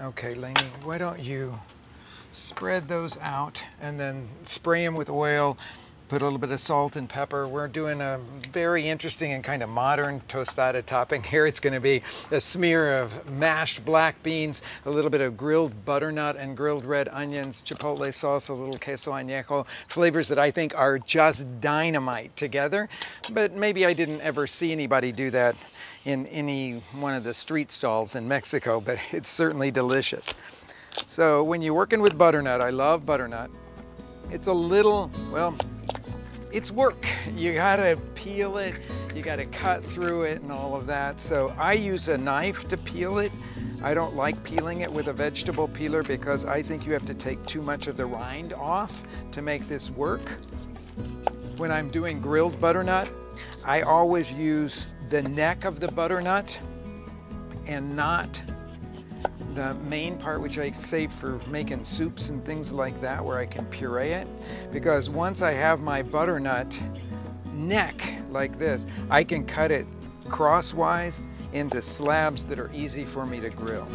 Okay, Lainey, why don't you spread those out and then spray them with oil, put a little bit of salt and pepper. We're doing a very interesting and kind of modern tostada topping here. It's going to be a smear of mashed black beans, a little bit of grilled butternut and grilled red onions, chipotle sauce, a little queso añejo, flavors that I think are just dynamite together. But maybe I didn't ever see anybody do that in any one of the street stalls in Mexico, but it's certainly delicious. So when you're working with butternut, I love butternut. It's a little, well, it's work. You gotta peel it, you gotta cut through it and all of that. So I use a knife to peel it. I don't like peeling it with a vegetable peeler because I think you have to take too much of the rind off to make this work. When I'm doing grilled butternut, I always use the neck of the butternut and not the main part which I save for making soups and things like that where I can puree it because once I have my butternut neck like this I can cut it crosswise into slabs that are easy for me to grill.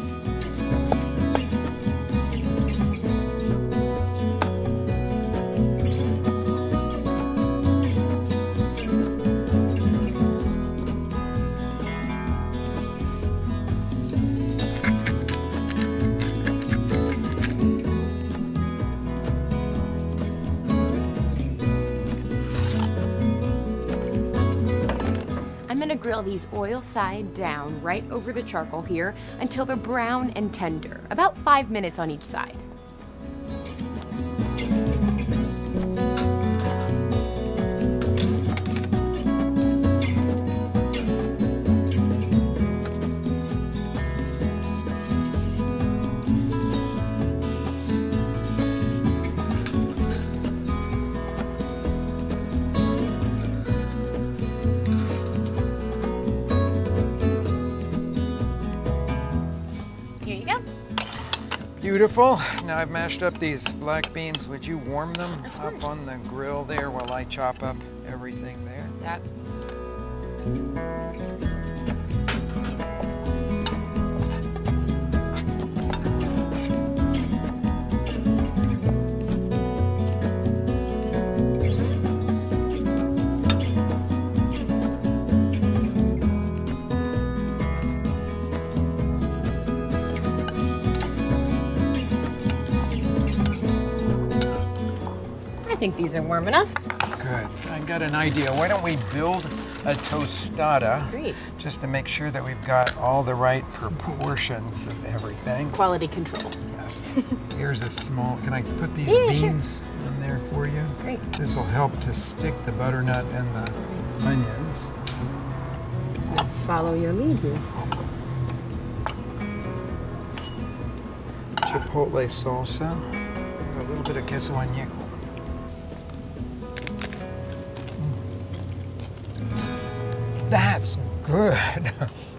Grill these oil side down right over the charcoal here until they're brown and tender, about five minutes on each side. Beautiful. Now I've mashed up these black beans. Would you warm them up on the grill there while I chop up everything there? That think these are warm enough. Good. I got an idea. Why don't we build a tostada Great. just to make sure that we've got all the right proportions of everything? Quality control. Yes. Here's a small, can I put these Yeah, sure. beans in there for you? Great. This will help to stick the butternut and the onions. Follow your lead here. Chipotle salsa, a little bit of queso añejo. That's good.